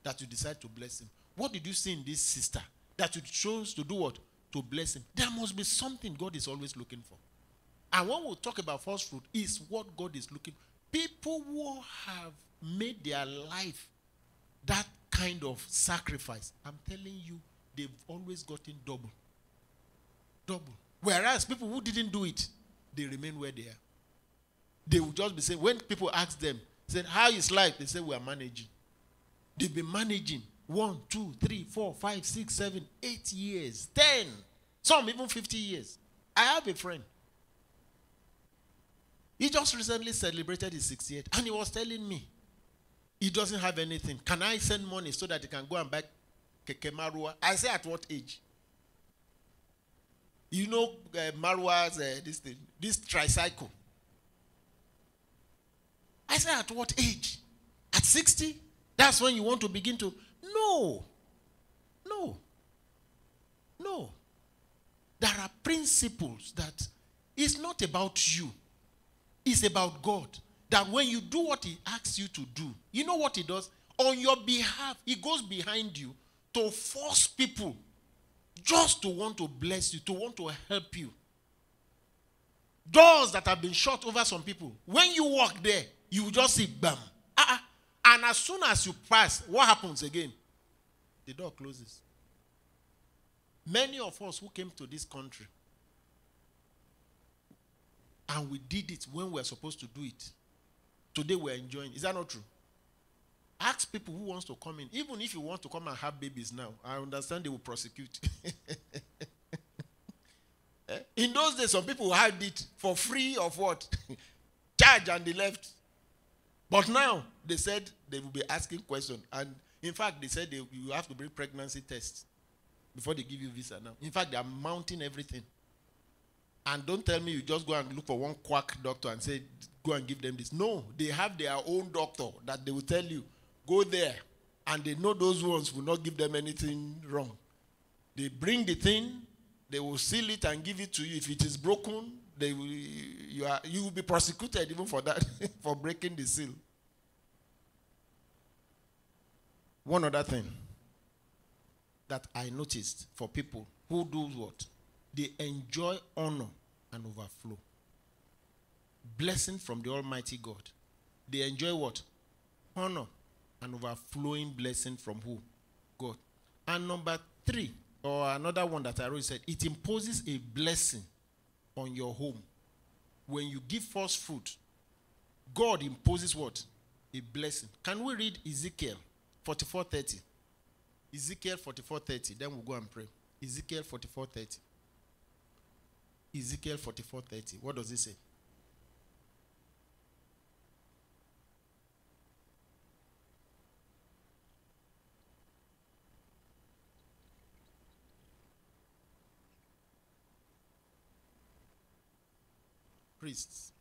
that you decide to bless him? What did you see in this sister that you chose to do what? To bless him. There must be something God is always looking for. And when we talk about first fruit, is what God is looking. People who have made their life that kind of sacrifice, I'm telling you, they've always gotten double. Double. Whereas people who didn't do it, they remain where they are. They will just be saying, when people ask them, say, How is life? They say, We are managing. They've been managing one, two, three, four, five, six, seven, eight years, ten, some even 50 years. I have a friend. He just recently celebrated his 60th, and he was telling me he doesn't have anything. Can I send money so that he can go and buy keke Marwa? I say, at what age? You know, uh, Marwa's uh, this thing, this tricycle. I say, at what age? At 60? That's when you want to begin to. No. No. No. There are principles that it's not about you, it's about God. That when you do what He asks you to do, you know what He does? On your behalf, He goes behind you to force people just to want to bless you, to want to help you. Doors that have been shut over some people, when you walk there, you will just see bam. Uh-uh. And as soon as you pass, what happens again? The door closes. Many of us who came to this country and we did it when we were supposed to do it, today we're enjoying. Is that not true? Ask people who wants to come in. Even if you want to come and have babies now, I understand they will prosecute. Eh? in those days, some people had it for free of what? Charge and they left. But now they said they will be asking questions. And in fact, they said they, you have to bring pregnancy tests before they give you visa now. In fact, they are mounting everything. And don't tell me you just go and look for one quack doctor and say, go and give them this. No, they have their own doctor that they will tell you, go there. And they know those ones will not give them anything wrong. They bring the thing, they will seal it and give it to you. If it is broken, they will, you, are, you will be prosecuted even for that, for breaking the seal. One other thing that I noticed for people who do what? They enjoy honor and overflow. Blessing from the Almighty God. They enjoy what? Honor and overflowing blessing from who? God. And number three, or another one that I wrote said, it imposes a blessing on your home. When you give first fruit, God imposes what? A blessing. Can we read Ezekiel 44:30? Ezekiel 44:30. Then we'll go and pray. Ezekiel 44:30. Ezekiel 44:30. What does it say? Priests.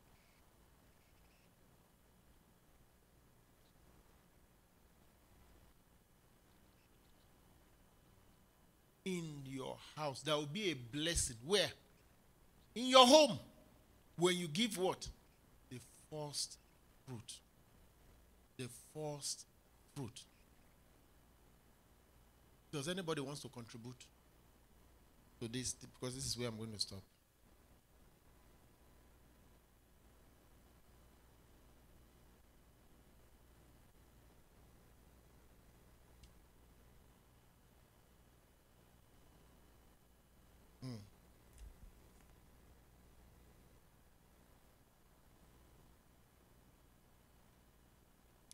In your house, there will be a blessing. Where? In your home. When you give what? The first fruit. The first fruit. Does anybody wants to contribute to this? Because this is where I'm going to stop.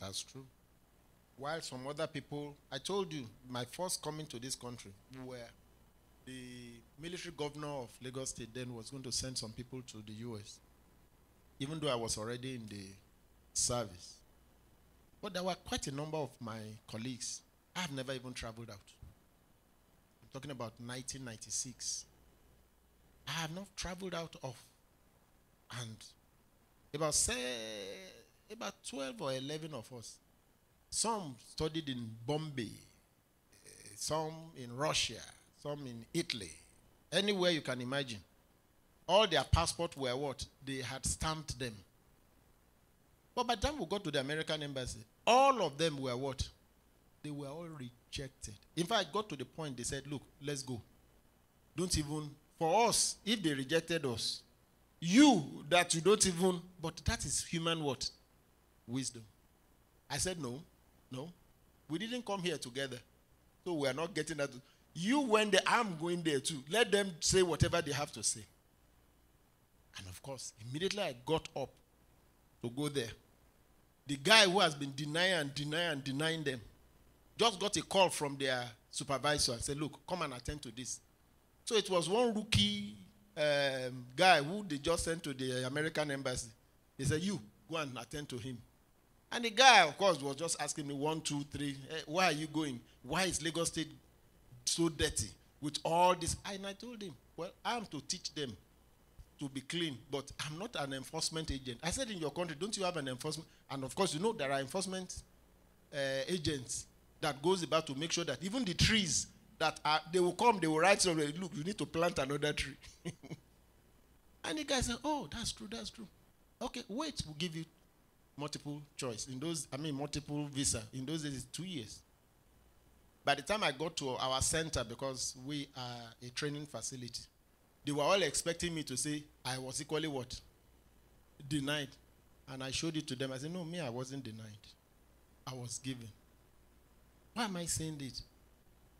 That's true. While some other people, I told you, my first coming to this country, where the military governor of Lagos State then was going to send some people to the US, even though I was already in the service. But there were quite a number of my colleagues. I have never even traveled out. I'm talking about 1996. I have not traveled out of. And about say about 12 or 11 of us. Some studied in Bombay, eh, some in Russia, some in Italy, Anywhere you can imagine. All their passports were what? They had stamped them. But by the time we got to the American embassy, all of them were what? They were all rejected. In fact, got to the point they said, look, let's go. Don't even, for us, if they rejected us, you that you don't even, but that is human what? Wisdom. I said, no, no. We didn't come here together. So we are not getting that. You went there, I'm going there too. Let them say whatever they have to say. And of course, immediately I got up to go there. The guy who has been denying and denying and denying them just got a call from their supervisor and said, Look, come and attend to this. So it was one rookie um, guy who they just sent to the American embassy. They said, You go and attend to him. And the guy, of course, was just asking me one, two, three, "Eh, why are you going? Why is Lagos State so dirty with all this? And I told him, Well, I am to teach them to be clean, but I'm not an enforcement agent. I said, In your country, don't you have an enforcement? And of course, you know there are enforcement uh, agents that goes about to make sure that even the trees that are, they will come, they will write somewhere, look, you need to plant another tree. and the guy said, Oh, that's true, that's true. Okay, wait, we'll give you multiple choice. In those, I mean, multiple visa. In those days, it's two years. By the time I got to our center, because we are a training facility, they were all expecting me to say I was equally what? Denied. And I showed it to them. I said, No, me, I wasn't denied. I was given. Why am I saying this?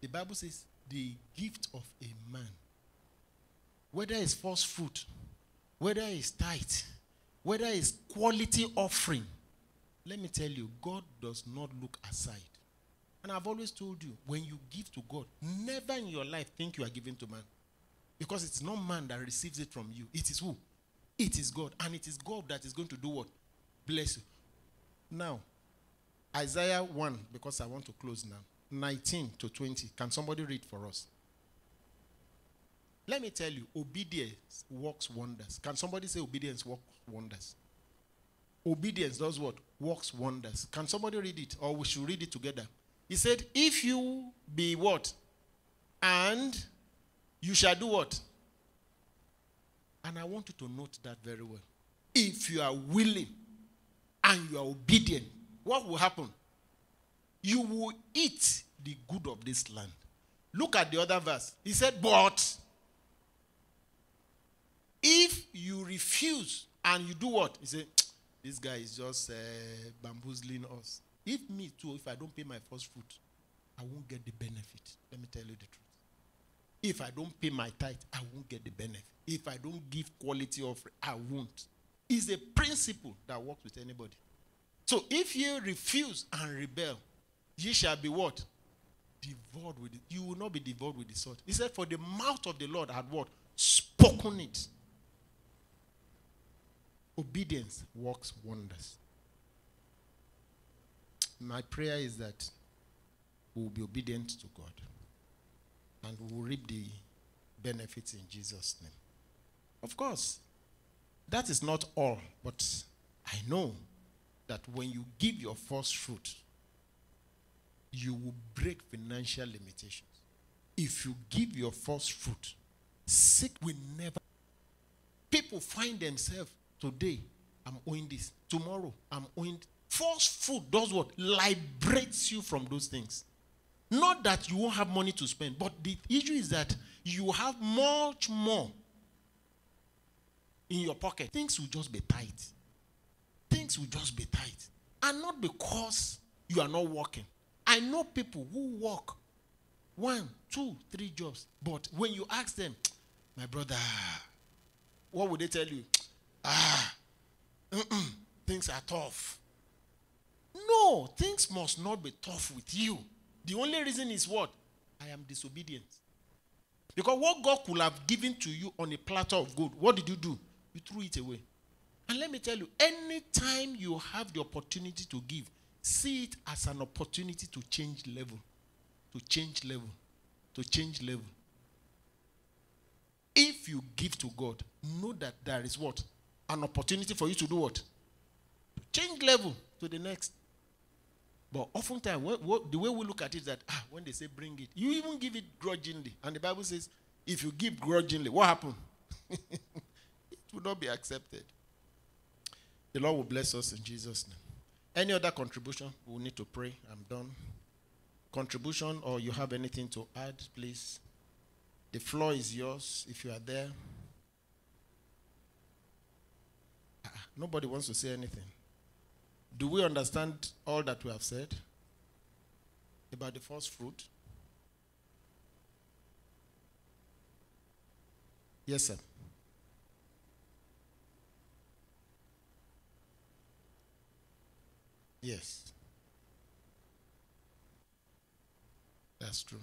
The Bible says the gift of a man, whether it's first fruit, whether it's tithe, whether it's quality offering, let me tell you, God does not look aside. And I've always told you, when you give to God, never in your life think you are giving to man. Because it's not man that receives it from you. It is who? It is God. And it is God that is going to do what? Bless you. Now, Isaiah 1, because I want to close now. 19 to 20. Can somebody read for us? Let me tell you, obedience works wonders. Can somebody say obedience works wonders? Obedience does what? Works wonders. Can somebody read it? Or we should read it together. He said, If you be what? And you shall do what? And I want you to note that very well. If you are willing and you are obedient, what will happen? You will eat the good of this land. Look at the other verse. He said, But if you refuse and you do what? He said, This guy is just uh, bamboozling us. If me too, if I don't pay my first fruit, I won't get the benefit. Let me tell you the truth. If I don't pay my tithe, I won't get the benefit. If I don't give quality offering, I won't. It's a principle that works with anybody. So if you refuse and rebel, ye shall be what? Devoured with it. You will not be devoured with the sword. He said, For the mouth of the Lord had what? Spoken it. Obedience works wonders. My prayer is that we will be obedient to God and we will reap the benefits in Jesus' name. Of course, that is not all, but I know that when you give your first fruit, you will break financial limitations. If you give your first fruit, sick will never. People find themselves today, I'm owing this. Tomorrow, I'm owing. First food does what? Liberates you from those things. Not that you won't have money to spend, but the issue is that you have much more in your pocket. Things will just be tight. Things will just be tight. And not because you are not working. I know people who work one, two, three jobs. But when you ask them, my brother, what would they tell you? Ah, things are tough. No, things must not be tough with you. The only reason is what? I am disobedient. Because what God could have given to you on a platter of gold, what did you do? You threw it away. And let me tell you, anytime you have the opportunity to give, see it as an opportunity to change level, to change level, to change level. If you give to God, know that there is what? An opportunity for you to do what? Change level to the next. But oftentimes, what, what, the way we look at it is that ah, when they say bring it, you even give it grudgingly. And the Bible says, If you give grudgingly, what happened? it will not be accepted. The Lord will bless us in Jesus' name. Any other contribution? We will need to pray. I'm done. Contribution, or you have anything to add, please. The floor is yours if you are there. Ah, Nobody wants to say anything. Do we understand all that we have said about the first fruit? Yes, sir. Yes. That's true.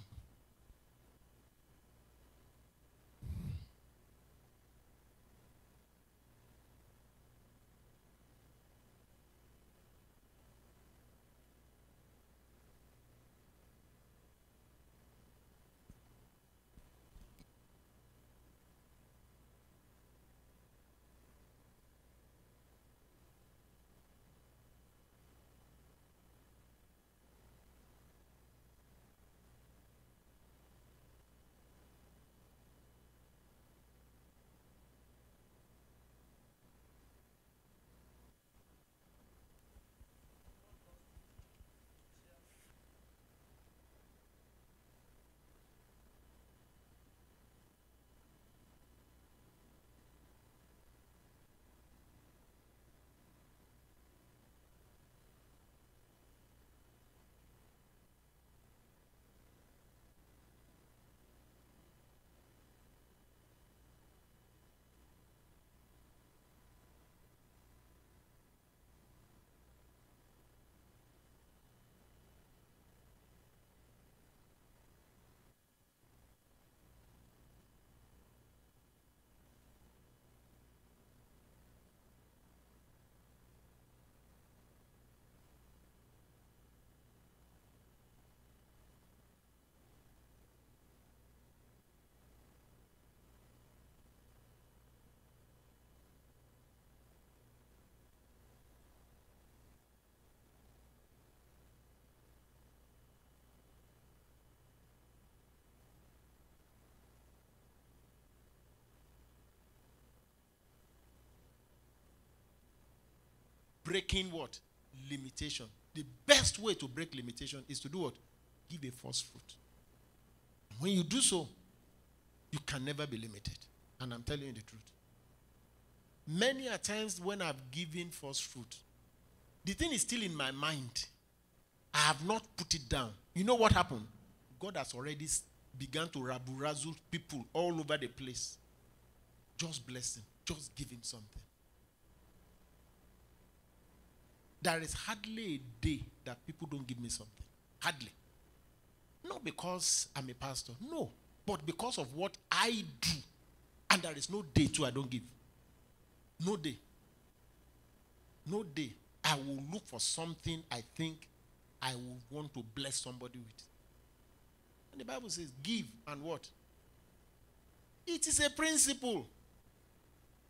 Breaking what? Limitation. The best way to break limitation is to do what? Give a first fruit. When you do so, you can never be limited. And I'm telling you the truth. Many a times when I've given first fruit, the thing is still in my mind. I have not put it down. You know what happened? God has already begun to rabu razzle people all over the place. Just bless him. Just give him something. There is hardly a day that people don't give me something. Hardly. Not because I'm a pastor, no, but because of what I do. And there is no day too I don't give. No day. No day. I will look for something I think I will want to bless somebody with. And the Bible says, give and what? It is a principle.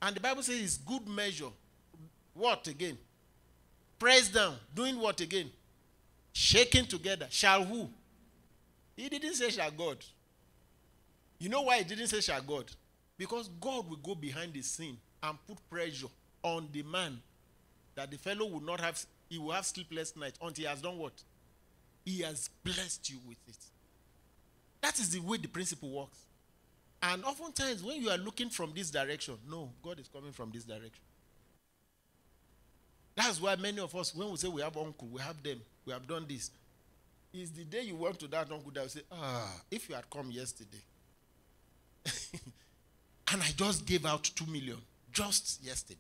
And the Bible says good measure. What again? Press down. Doing what again? Shaking together. Shall who? He didn't say shall God. You know why he didn't say shall God? Because God will go behind the scene and put pressure on the man that the fellow will not have he will have sleepless night until he has done what? He has blessed you with it. That is the way the principle works. And oftentimes, when you are looking from this direction, no, God is coming from this direction. That's why many of us, when we say we have uncle, we have them, we have done this, is the day you went to that uncle that will say, ah, if you had come yesterday, and I just gave out two million just yesterday.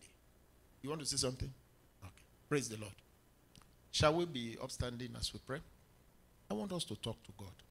You want to say something? Okay. Praise the Lord. Shall we be upstanding as we pray? I want us to talk to God.